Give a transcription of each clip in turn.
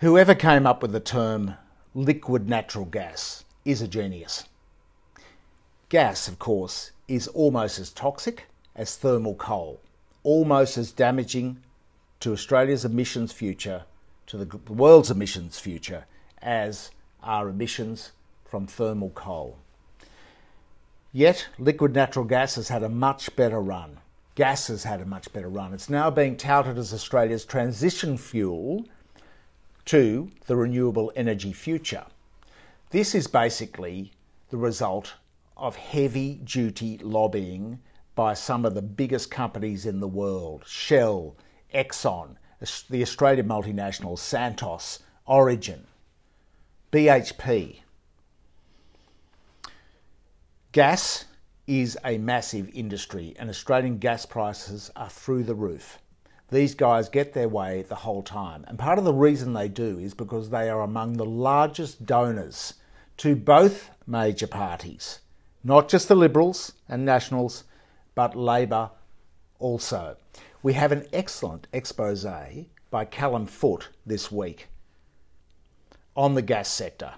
Whoever came up with the term liquid natural gas is a genius. Gas, of course, is almost as toxic as thermal coal, almost as damaging to Australia's emissions future, to the world's emissions future, as are emissions from thermal coal. Yet, liquid natural gas has had a much better run. Gas has had a much better run. It's now being touted as Australia's transition fuel to the renewable energy future. This is basically the result of heavy duty lobbying by some of the biggest companies in the world Shell, Exxon, the Australian multinational Santos, Origin, BHP. Gas is a massive industry, and Australian gas prices are through the roof. These guys get their way the whole time. And part of the reason they do is because they are among the largest donors to both major parties, not just the Liberals and Nationals, but Labor also. We have an excellent expose by Callum Foote this week on the gas sector,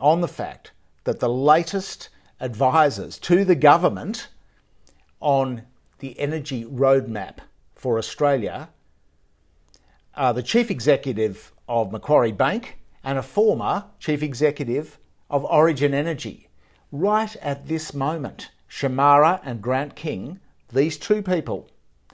on the fact that the latest advisors to the government on the energy roadmap for Australia the chief executive of Macquarie Bank and a former chief executive of Origin Energy. Right at this moment, Shemara and Grant King, these two people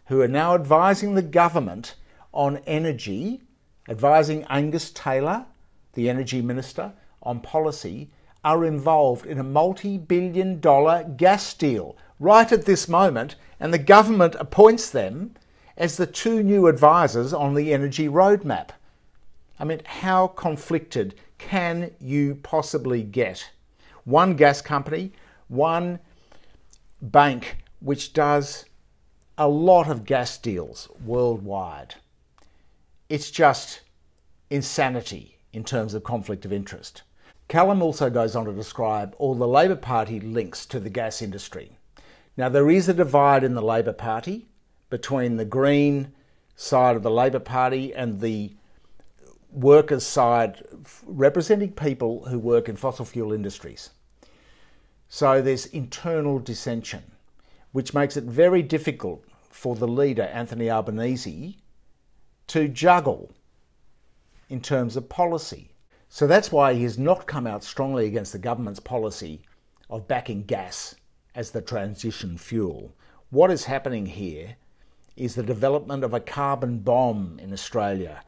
who are now advising the government on energy, advising Angus Taylor, the energy minister, on policy, are involved in a multi billion dollar gas deal right at this moment, and the government appoints them as the two new advisors on the energy roadmap. I mean, how conflicted can you possibly get? One gas company, one bank which does a lot of gas deals worldwide. It's just insanity in terms of conflict of interest. Callum also goes on to describe all the Labor Party links to the gas industry. Now, there is a divide in the Labor Party between the Green side of the Labor Party and the workers' side, representing people who work in fossil fuel industries. So there's internal dissension, which makes it very difficult for the leader, Anthony Albanese, to juggle in terms of policy. So that's why he has not come out strongly against the government's policy of backing gas as the transition fuel. What is happening here is the development of a carbon bomb in Australia,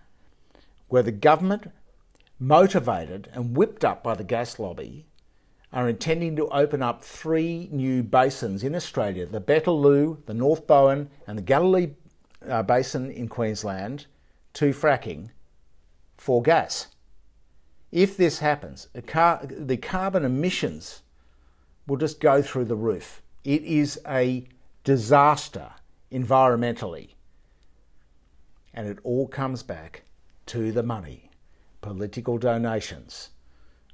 where the government, motivated and whipped up by the gas lobby, are intending to open up three new basins in Australia the Beetaloo, the North Bowen, and the Galilee uh, Basin in Queensland to fracking for gas. If this happens, car- the carbon emissions will just go through the roof. It is a disaster environmentally. And it all comes back to the money political donations,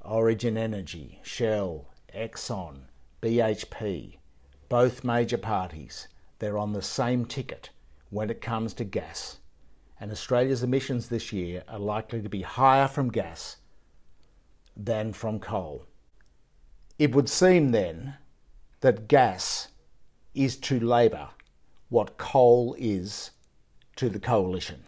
Origin Energy, Shell, Exxon, BHP, both major parties, they're on the same ticket when it comes to gas. And Australia's emissions this year are likely to be higher from gas than from coal. It would seem then that gas is to Labor what coal is to the coalition.